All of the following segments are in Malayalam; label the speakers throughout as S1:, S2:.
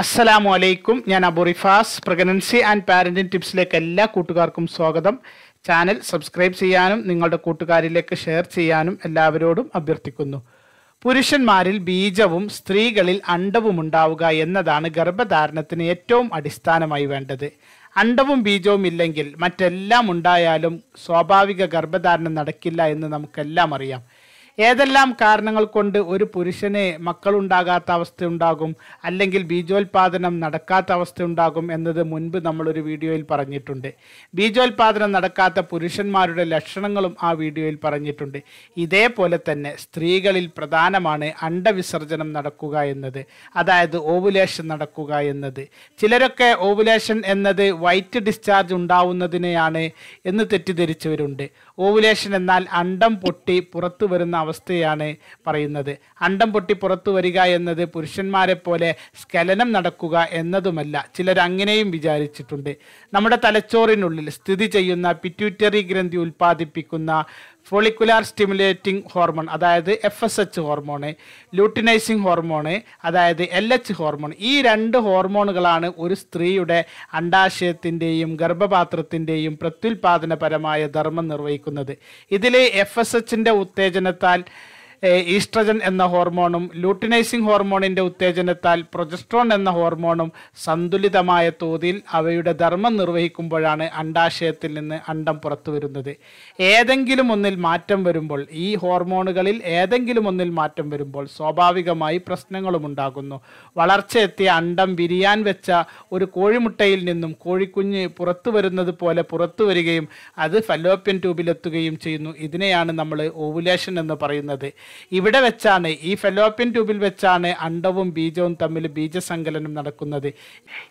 S1: അസ്സലാമു അലൈക്കും ഞാൻ Abu Rifas. Pregnancy and parenting ടിപ്സിലേക്ക് എല്ലാ കൂട്ടുകാർക്കും സ്വാഗതം. ചാനൽ സബ്സ്ക്രൈബ് ചെയ്യാനും നിങ്ങളുടെ കൂട്ടുകാരിലേക്ക് ഷെയർ ചെയ്യാനും എല്ലാവരോടും അഭ്യർത്ഥിക്കുന്നു. പുരുഷന്മാരിൽ ബീജവും സ്ത്രീകളിൽ അണ്ടവും ഉണ്ടാവുക എന്നതാണ് ഗർഭധാരണത്തിന് ഏറ്റവും അടിസ്ഥാനമായി വേണ്ടത്. അണ്ടവും ബീജവും ഇല്ലെങ്കിൽ മറ്റെല്ലാം ഉണ്ടായാലും സ്വാഭാവിക ഗർഭധാരണം നടക്കില്ല എന്ന് നമുക്കെല്ലാം അറിയാം. ഏതെല്ലാം കാരണങ്ങൾ കൊണ്ട് ഒരു പുരുഷനെ മക്കളുണ്ടാകാത്ത അവസ്ഥയുണ്ടാകും അല്ലെങ്കിൽ ബീജോത്പാദനം നടക്കാത്ത അവസ്ഥയുണ്ടാകും എന്നത് മുൻപ് നമ്മളൊരു വീഡിയോയിൽ പറഞ്ഞിട്ടുണ്ട്. ബീജോത്പാദനം നടക്കാത്ത പുരുഷന്മാരുടെ ലക്ഷണങ്ങളും ആ വീഡിയോയിൽ പറഞ്ഞിട്ടുണ്ട്. ഇതേപോലെ തന്നെ സ്ത്രീകളിൽ പ്രധാനമാണ് അണ്ടവിസർജനം നടക്കുക എന്നത് അതായത് ഓവുലേഷൻ നടക്കുക എന്നത്. ചിലരൊക്കെ ഓവുലേഷൻ എന്നത് വൈറ്റ് ഡിസ്ചാർജ് ഉണ്ടാവുന്നതിനെയാണ് എന്ന് തെറ്റിദ്ധരിച്ചവരുണ്ട്. ഓവുലേഷൻ എന്നാൽ അണ്ടം പൊട്ടി പുറത്തു വരുന്ന അവസ്ഥയാണ് പറയുന്നത്. അണ്ടം പൊട്ടി പുറത്തു വരിക എന്നത് പുരുഷന്മാരെ പോലെ സ്കലനം നടക്കുക എന്നതുമല്ല. ചിലർ അങ്ങനെയും വിചാരിച്ചിട്ടുണ്ട്. നമ്മുടെ തലച്ചോറിനുള്ളിൽ സ്ഥിതി ചെയ്യുന്ന പിറ്റ്യൂറ്ററി ഗ്രന്ഥി ഉൽപ്പാദിപ്പിക്കുന്ന ഫോളിക്കുലാർ സ്റ്റിമുലേറ്റിംഗ് ഹോർമോൺ അതായത് F S H hormone luteinizing hormone അതായത് എൽ എച്ച് ഹോർമോൺ ഈ രണ്ട് ഹോർമോണുകളാണ് ഒരു സ്ത്രീയുടെ അണ്ടാശയത്തിന്റെയും ഗർഭപാത്രത്തിന്റെയും പ്രത്യുൽപാദനപരമായ ധർമ്മം നിർവഹിക്കുന്നത്. ഇതിൽ എഫ് എസ് എച്ചിന്റെ ഉത്തേജനത്താൽ ഈസ്ട്രജൻ എന്ന ഹോർമോണും ലൂട്ടിനൈസിംഗ് ഹോർമോണിന്റെ ഉത്തേജനത്താൽ പ്രൊജസ്ട്രോൺ എന്ന ഹോർമോണും സന്തുലിതമായ തോതിൽ അവയുടെ ധർമ്മം നിർവഹിക്കുമ്പോഴാണ് അണ്ടാശയത്തിൽ നിന്ന് അണ്ടം പുറത്തു വരുന്നത്. ഏതെങ്കിലും ഒന്നിൽ മാറ്റം വരുമ്പോൾ ഈ ഹോർമോണുകളിൽ ഏതെങ്കിലും ഒന്നിൽ മാറ്റം വരുമ്പോൾ സ്വാഭാവികമായി പ്രശ്നങ്ങളും ഉണ്ടാകുന്നു. വളർച്ചയെത്തിയ അണ്ടം വിരിയാൻ വെച്ച ഒരു കോഴിമുട്ടയിൽ നിന്നും കോഴിക്കുഞ്ഞ് പുറത്തു വരുന്നത് പോലെ പുറത്തു വരികയും അത് ഫലോപ്യൻ ട്യൂബിലെത്തുകയും ചെയ്യുന്നു. ഇതിനെയാണ് നമ്മൾ ഓവുലേഷൻ എന്ന് പറയുന്നത്. ഇവിടെ വെച്ചാണ് ഈ ഫെലോപ്യൻ ട്യൂബിൽ വെച്ചാണ് അണ്ടവും ബീജവും തമ്മിൽ ബീജസങ്കലനം നടക്കുന്നത്.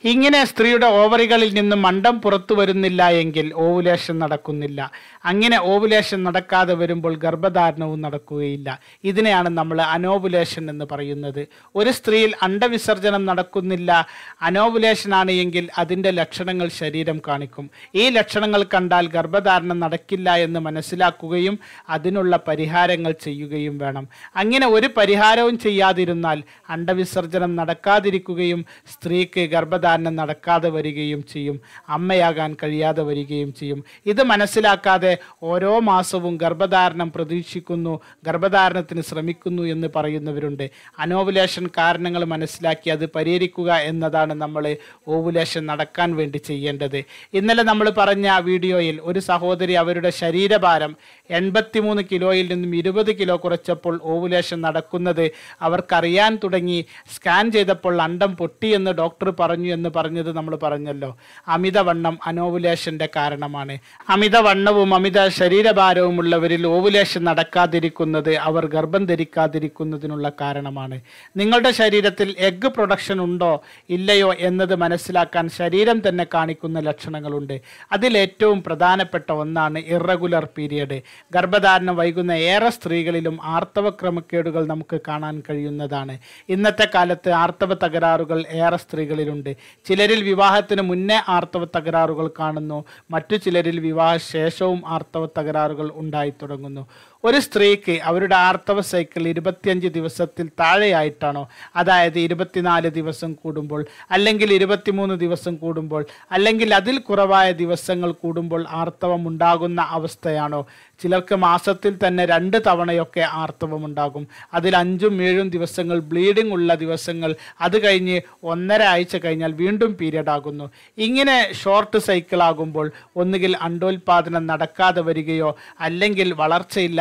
S1: ഇങ്ങനെ സ്ത്രീയുടെ ഓവറികളിൽ നിന്ന് അണ്ടം പുറത്തു വരുന്നില്ല എങ്കിൽ ഓവുലേഷൻ നടക്കുന്നില്ല. അങ്ങനെ ഓവുലേഷൻ നടക്കാതെ വരുമ്പോൾ ഗർഭധാരണവും നടക്കുകയില്ല. ഇതിനെയാണ് നമ്മൾ അനോവുലേഷൻ എന്ന് പറയുന്നത്. ഒരു സ്ത്രീയിൽ അണ്ടവിസർജനം നടക്കുന്നില്ല. അനോവുലേഷൻ ആണ് എങ്കിൽ അതിന്റെ ലക്ഷണങ്ങൾ ശരീരം കാണിക്കും. ഈ ലക്ഷണങ്ങൾ കണ്ടാൽ ഗർഭധാരണം നടക്കില്ല എന്ന് മനസ്സിലാക്കുകയും അതിനുള്ള പരിഹാരങ്ങൾ ചെയ്യുകയും വേണം. അങ്ങനെ ഒരു പരിഹാരവും ചെയ്യാതിരുന്നാൽ അണ്ടവിസർജനം നടക്കാതിരിക്കുകയും സ്ത്രീക്ക് ഗർഭധാരണം നടക്കാതെ വരികയും ചെയ്യും. അമ്മയാകാൻ കഴിയാതെ വരികയും ചെയ്യും. ഇത് മനസ്സിലാക്കാതെ ഓരോ മാസവും ഗർഭധാരണം പ്രതീക്ഷിക്കുന്നു ഗർഭധാരണത്തിന് ശ്രമിക്കുന്നു എന്ന് പറയുന്നവരുണ്ട്. അനോവുലേഷൻ കാരണങ്ങൾ മനസ്സിലാക്കി അത് പരിഹരിക്കുക എന്നതാണ് നമ്മൾ ഓവുലേഷൻ നടക്കാൻ വേണ്ടി ചെയ്യേണ്ടത്. ഇന്നലെ നമ്മൾ പറഞ്ഞ വീഡിയോയിൽ ഒരു സഹോദരി അവരുടെ ശരീരഭാരം എൺപത്തിമൂന്ന് കിലോയിൽ നിന്നും ഇരുപത് കിലോ കുറച്ചപ്പോൾ ഓവുലേഷൻ നടക്കുന്നത് അവർക്കറിയാൻ തുടങ്ങി. സ്കാൻ ചെയ്തപ്പോൾ അണ്ടം പൊട്ടി എന്ന് ഡോക്ടർ പറഞ്ഞു എന്ന് പറഞ്ഞത് നമ്മൾ പറഞ്ഞല്ലോ. അമിതവണ്ണം അനോവുലേഷന്റെ കാരണമാണ്. അമിതവണ്ണവും അമിത ശരീരഭാരവുമുള്ളവരിൽ ഓവുലേഷൻ നടക്കാതിരിക്കുന്നത് അവർ ഗർഭം ധരിക്കാതിരിക്കുന്നതിനുള്ള കാരണമാണ്. നിങ്ങളുടെ ശരീരത്തിൽ എഗ് പ്രൊഡക്ഷൻ ഉണ്ടോ? ഇല്ലയോ എന്നത് മനസ്സിലാക്കാൻ ശരീരം തന്നെ കാണിക്കുന്ന ലക്ഷണങ്ങളുണ്ട്. അതിലേറ്റവും പ്രധാനപ്പെട്ട ഒന്നാണ് ഇറഗുലർ പീരിയഡ് ഗർഭധാരണം വൈകുന്ന ഏറെ സ്ത്രീകളിലും ആർത്തവ ക്രമക്കേടുകൾ നമുക്ക് കാണാൻ കഴിയുന്നതാണ്. ഇന്നത്തെ കാലത്ത് ആർത്തവ തകരാറുകൾ ഏറെ സ്ത്രീകളിലുണ്ട്. ചിലരിൽ വിവാഹത്തിന് മുന്നേ ആർത്തവ തകരാറുകൾ കാണുന്നു. മറ്റു ചിലരിൽ വിവാഹ ശേഷവും ആർത്തവ തകരാറുകൾ ഉണ്ടായി തുടങ്ങുന്നു. ഒരു സ്ത്രീക്ക് അവരുടെ ആർത്തവ സൈക്കിൾ ഇരുപത്തിയഞ്ച് ദിവസത്തിൽ താഴെയായിട്ടാണോ? അതായത് ഇരുപത്തിനാല് ദിവസം കൂടുമ്പോൾ അല്ലെങ്കിൽ ഇരുപത്തിമൂന്ന് ദിവസം കൂടുമ്പോൾ അല്ലെങ്കിൽ അതിൽ കുറവായ ദിവസങ്ങൾ കൂടുമ്പോൾ ആർത്തവം ഉണ്ടാകുന്ന അവസ്ഥയാണോ? ചിലർക്ക് മാസത്തിൽ തന്നെ രണ്ട് തവണയൊക്കെ ആർത്തവം ഉണ്ടാകും. അതിൽ അഞ്ചും ഏഴും ദിവസങ്ങൾ ബ്ലീഡിംഗ് ഉള്ള ദിവസങ്ങൾ അത് കഴിഞ്ഞ് ഒന്നര ആഴ്ച കഴിഞ്ഞാൽ വീണ്ടും പീരീഡ് ആകുന്നു. ഇങ്ങനെ ഷോർട്ട് സൈക്കിൾ ആകുമ്പോൾ ഒന്നുകിൽ അണ്ടോൽപാദനം നടക്കാതെ വരികയോ അല്ലെങ്കിൽ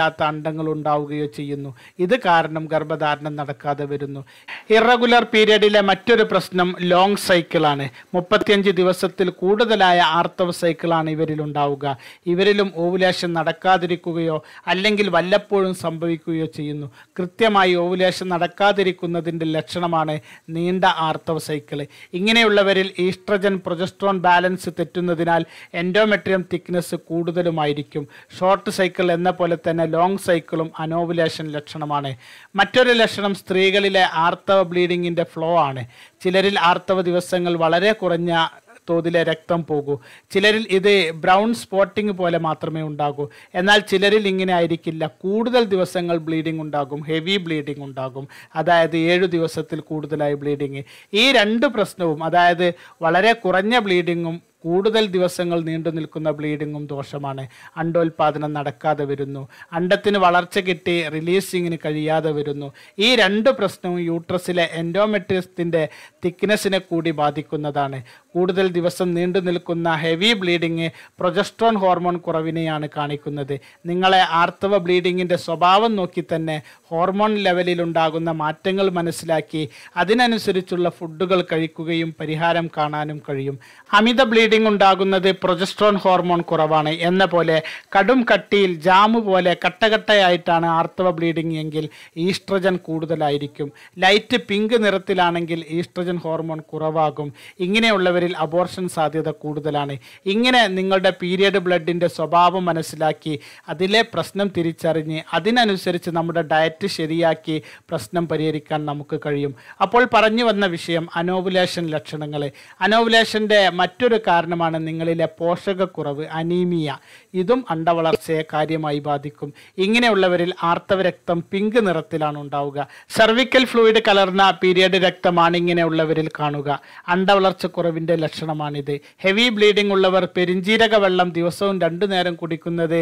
S1: വളർച്ചയില്ലാത്ത അണ്ടങ്ങൾ ഉണ്ടാവുകയോ ചെയ്യുന്നു. ഇത് കാരണം ഗർഭധാരണം നടക്കാതെ വരുന്നു. ഇറഗുലർ പീരിയഡിലെ മറ്റൊരു പ്രശ്നം ലോങ് സൈക്കിളാണ് മുപ്പത്തിയഞ്ച് ദിവസത്തിൽ കൂടുതലായ ആർത്തവ സൈക്കിളാണ് ഇവരിൽ ഉണ്ടാവുക. ഇവരിലും ഓവുലേഷൻ നടക്കാതിരിക്കുകയോ അല്ലെങ്കിൽ വല്ലപ്പോഴും സംഭവിക്കുകയോ ചെയ്യുന്നു. കൃത്യമായി ഓവുലേഷൻ നടക്കാതിരിക്കുന്നതിന്റെ ലക്ഷണമാണ് നീണ്ട ആർത്തവ സൈക്കിൾ ഇങ്ങനെയുള്ളവരിൽ ഈസ്ട്രജൻ പ്രൊജസ്ട്രോൺ ബാലൻസ് തെറ്റുന്നതിനാൽ എൻഡോമെട്രിയം തിക്നെസ് കൂടുതലുമായിരിക്കും. ഷോർട്ട് സൈക്കിൾ എന്ന പോലെ തന്നെ ലോങ് സൈക്കിളും അനോവുലേഷൻ ലക്ഷണമാണ്. മറ്റൊരു ലക്ഷണം സ്ത്രീകളിലെ ആർത്തവ ബ്ലീഡിങ്ങിന്റെ ഫ്ലോ ആണ്. ചിലരിൽ ആർത്തവ ദിവസങ്ങൾ വളരെ കുറഞ്ഞ തോതിലെ രക്തം പോകൂ. ചിലരിൽ ഇത് ബ്രൗൺ സ്പോട്ടിംഗ് പോലെ മാത്രമേ ഉണ്ടാകൂ. എന്നാൽ ചിലരിൽ ഇങ്ങനെ ആയിരിക്കില്ല. കൂടുതൽ ദിവസങ്ങൾ ബ്ലീഡിംഗ് ഉണ്ടാകും ഹെവി ബ്ലീഡിംഗ് ഉണ്ടാകും. അതായത് ഏഴു ദിവസത്തിൽ കൂടുതലായി ബ്ലീഡിങ് ഈ രണ്ട് പ്രശ്നവും അതായത് വളരെ കുറഞ്ഞ ബ്ലീഡിങ്ങും കൂടുതൽ ദിവസങ്ങൾ നീണ്ടു നിൽക്കുന്ന ബ്ലീഡിങ്ങും ദോഷമാണ്. അണ്ടോൽപാദനം നടക്കാതെ വരുന്നു. അണ്ടത്തിന് വളർച്ച കിട്ടി റിലീസിങ്ങിന് കഴിയാതെ വരുന്നു. ഈ രണ്ട് പ്രശ്നവും യൂട്രസിലെ എൻഡോമെട്രിയത്തിന്റെ തിക്നെസ്സിനെ കൂടി ബാധിക്കുന്നതാണ്. കൂടുതൽ ദിവസം നീണ്ടു നിൽക്കുന്ന ഹെവി ബ്ലീഡിങ് പ്രൊജസ്ട്രോൺ ഹോർമോൺ കുറവിനെയാണ് കാണിക്കുന്നത്. നിങ്ങളെ ആർത്തവ ബ്ലീഡിങ്ങിന്റെ സ്വഭാവം നോക്കി തന്നെ ഹോർമോൺ ലെവലിൽ ഉണ്ടാകുന്ന മാറ്റങ്ങൾ മനസ്സിലാക്കി അതിനനുസരിച്ചുള്ള ഫുഡുകൾ കഴിക്കുകയും പരിഹാരം കാണാനും കഴിയും. അമിത ബ്ലീഡിംഗ് ഉണ്ടാകുന്നത് പ്രൊജസ്ട്രോൺ ഹോർമോൺ കുറവാണ്. എന്ന പോലെ കടും കട്ടിയിൽ ജാമു പോലെ കട്ടകട്ടയായിട്ടാണ് ആർത്തവ ബ്ലീഡിംഗ് എങ്കിൽ ഈസ്ട്രജൻ കൂടുതലായിരിക്കും. ലൈറ്റ് പിങ്ക് നിറത്തിലാണെങ്കിൽ ഈസ്ട്രജൻ ഹോർമോൺ കുറവാകും. ഇങ്ങനെയുള്ളവരിൽ അബോർഷൻ സാധ്യത കൂടുതലാണ്. ഇങ്ങനെ നിങ്ങളുടെ പീരിയഡ് ബ്ലഡിന്റെ സ്വഭാവം മനസ്സിലാക്കി അതിലെ പ്രശ്നം തിരിച്ചറിഞ്ഞ് അതിനനുസരിച്ച് നമ്മുടെ ഡയറ്റ് ശരിയാക്കി പ്രശ്നം പരിഹരിക്കാൻ നമുക്ക് കഴിയും. അപ്പോൾ പറഞ്ഞു വന്ന വിഷയം അനോവുലേഷൻ ലക്ഷണങ്ങൾ അനോവുലേഷന്റെ മറ്റൊരു കാരണമാണ് നിങ്ങളിലെ പോഷകക്കുറവ് അനീമിയ. ഇതും അണ്ടവളർച്ചയെ കാര്യമായി ബാധിക്കും. ഇങ്ങനെയുള്ളവരിൽ ആർത്തവ രക്തം പിങ്ക് നിറത്തിലാണ് ഉണ്ടാവുക. സർവിക്കൽ ഫ്ലൂയിഡ് കലർന്ന പീരിയഡ് രക്തമാണ് ഇങ്ങനെയുള്ളവരിൽ കാണുക. അണ്ടവളർച്ചക്കുറവിന്റെ ലക്ഷണമാണിത്. ഹെവി ബ്ലീഡിംഗ് ഉള്ളവർ പെരിഞ്ചീരക വെള്ളം ദിവസവും രണ്ടു നേരം കുടിക്കുന്നത്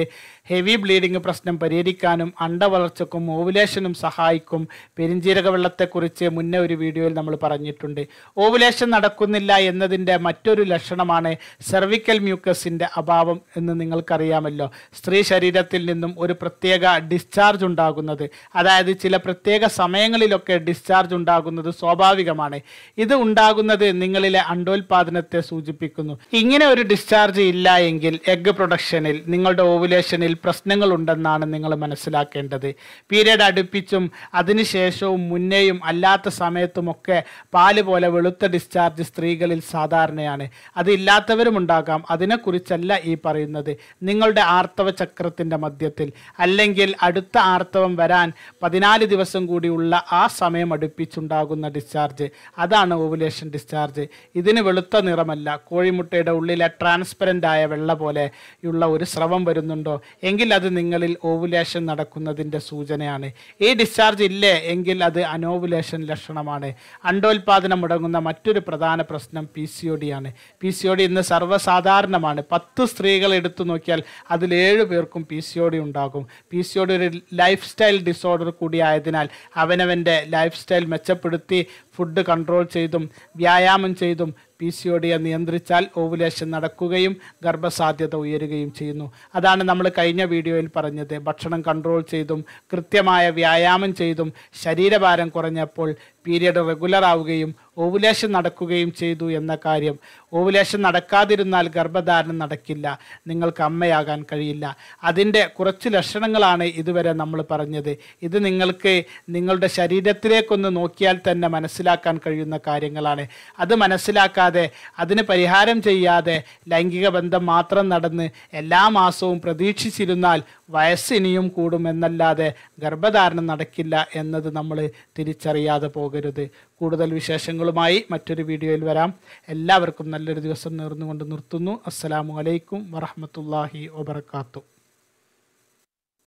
S1: ഹെവി ബ്ലീഡിംഗ് പ്രശ്നം പരിഹരിക്കാനും അണ്ടവളർച്ചക്കും ഓവുലേഷനും സഹായിക്കും. പെരിഞ്ചീരക വെള്ളത്തെക്കുറിച്ച് മുന്നേ ഒരു വീഡിയോയിൽ നമ്മൾ പറഞ്ഞിട്ടുണ്ട്. ഓവുലേഷൻ നടക്കുന്നില്ല എന്നതിന്റെ മറ്റൊരു ലക്ഷണമാണ് സെർവിക്കൽ മ്യൂക്കസിന്റെ അഭാവം എന്ന് നിങ്ങൾക്കറിയാമല്ലോ. സ്ത്രീ ശരീരത്തിൽ നിന്നും ഒരു പ്രത്യേക ഡിസ്ചാർജ് ഉണ്ടാകുന്നത് അതായത് ചില പ്രത്യേക സമയങ്ങളിലൊക്കെ ഡിസ്ചാർജ് ഉണ്ടാകുന്നത് സ്വാഭാവികമാണ്. ഇത് ഉണ്ടാകുന്നത് നിങ്ങളിലെ അണ്ടോൽപാദനത്തെ സൂചിപ്പിക്കുന്നു. ഇങ്ങനെ ഒരു ഡിസ്ചാർജ് ഇല്ല എങ്കിൽ എഗ് പ്രൊഡക്ഷനിൽ നിങ്ങളുടെ ഓവുലേഷനിൽ പ്രശ്നങ്ങളുണ്ടെന്നാണ് നിങ്ങൾ മനസ്സിലാക്കേണ്ടത്. പീരീഡ് അടുപ്പിച്ചും അതിനുശേഷവും മുന്നേയും അല്ലാത്ത സമയത്തുമൊക്കെ പാൽ പോലെ വെളുത്ത ഡിസ്ചാർജ് സ്ത്രീകളിൽ സാധാരണയാണ്. അത് ഇല്ലാത്തവരും ഉണ്ടാകാം അതിനെക്കുറിച്ചല്ല ഈ പറയുന്നത്. നിങ്ങളുടെ ആർത്തവ ചക്രത്തിന്റെ മധ്യത്തിൽ. അല്ലെങ്കിൽ അടുത്ത ആർത്തവം വരാൻ പതിനാല് ദിവസം കൂടിയുള്ള ആ സമയം അടുപ്പിച്ചുണ്ടാകുന്ന ഡിസ്ചാർജ് അതാണ് ഓവുലേഷൻ ഡിസ്ചാർജ് ഇതിന് വെളുത്ത നിറമല്ല. കോഴിമുട്ടയുടെ ഉള്ളിലെ ട്രാൻസ്പെറന്റ് ആയ വെള്ള പോലെയുള്ള ഒരു സ്രവം വരുന്നുണ്ടോ? എങ്കിൽ അത് നിങ്ങളിൽ ഓവുലേഷൻ നടക്കുന്നതിന്റെ സൂചനയാണ്. ഈ ഡിസ്ചാർജ് ഇല്ലേ? എങ്കിൽ അത് അനോവുലേഷൻ ലക്ഷണമാണ്. അണ്ടോൽപാദനം മുടങ്ങുന്ന മറ്റൊരു പ്രധാന പ്രശ്നം പി സി ഒ ഡി ആണ്. പി സി ഒ ഡി ഇന്ന് സർവസാധാരണമാണ്. പത്ത് സ്ത്രീകൾ എടുത്തു നോക്കിയാൽ അതിൽ ഏഴ് പേർക്കും പി സി ഒ ഡി ഉണ്ടാകും. പി സി ഒ ഡി ഒരു ലൈഫ് സ്റ്റൈൽ ഡിസോർഡർ കൂടി ആയതിനാൽ അവനവന്റെ ലൈഫ് സ്റ്റൈൽ മെച്ചപ്പെടുത്തി ഫുഡ് കൺട്രോൾ ചെയ്തും വ്യായാമം ചെയ്തും പി സി ഒ ഡിയെ നിയന്ത്രിച്ചാൽ ഓവുലേഷൻ നടക്കുകയും ഗർഭസാധ്യത ഉയരുകയും ചെയ്യുന്നു. അതാണ് നമ്മൾ കഴിഞ്ഞ വീഡിയോയിൽ പറഞ്ഞത്. ഭക്ഷണം കൺട്രോൾ ചെയ്തും കൃത്യമായ വ്യായാമം ചെയ്തും ശരീരഭാരം കുറഞ്ഞപ്പോൾ പീരിയഡ് റെഗുലർ ആവുകയും ഓവുലേഷൻ നടക്കുകയും ചെയ്തു എന്ന കാര്യം. ഓവുലേഷൻ നടക്കാതിരുന്നാൽ ഗർഭധാരണം നടക്കില്ല. നിങ്ങൾക്ക് അമ്മയാകാൻ കഴിയില്ല. അതിന്റെ കുറച്ച് ലക്ഷണങ്ങളാണ് ഇതുവരെ നമ്മൾ പറഞ്ഞത്. ഇത് നിങ്ങൾക്ക് നിങ്ങളുടെ ശരീരത്തിലേക്കൊന്ന് നോക്കിയാൽ തന്നെ മനസ്സിലാക്കാൻ കഴിയുന്ന കാര്യങ്ങളാണ്. അത് മനസ്സിലാക്കാതെ അതിന് പരിഹാരം ചെയ്യാതെ ലൈംഗിക ബന്ധം മാത്രം നടന്ന് എല്ലാ മാസവും പ്രതീക്ഷിച്ചിരുന്നാൽ വയസ്സിനിയും കൂടുമെന്നല്ലാതെ ഗർഭധാരണം നടക്കില്ല എന്നത് നമ്മൾ തിരിച്ചറിയാതെ പോകരുത്. കൂടുതൽ വിശേഷങ്ങളുമായി മറ്റൊരു വീഡിയോയിൽ വരാം. എല്ലാവർക്കും നല്ലൊരു ദിവസം നേർന്നുകൊണ്ട് നിർത്തുന്നു. അസ്സലാമു അലൈക്കും വറഹമത്തല്ലാഹി വബർക്കാത്തു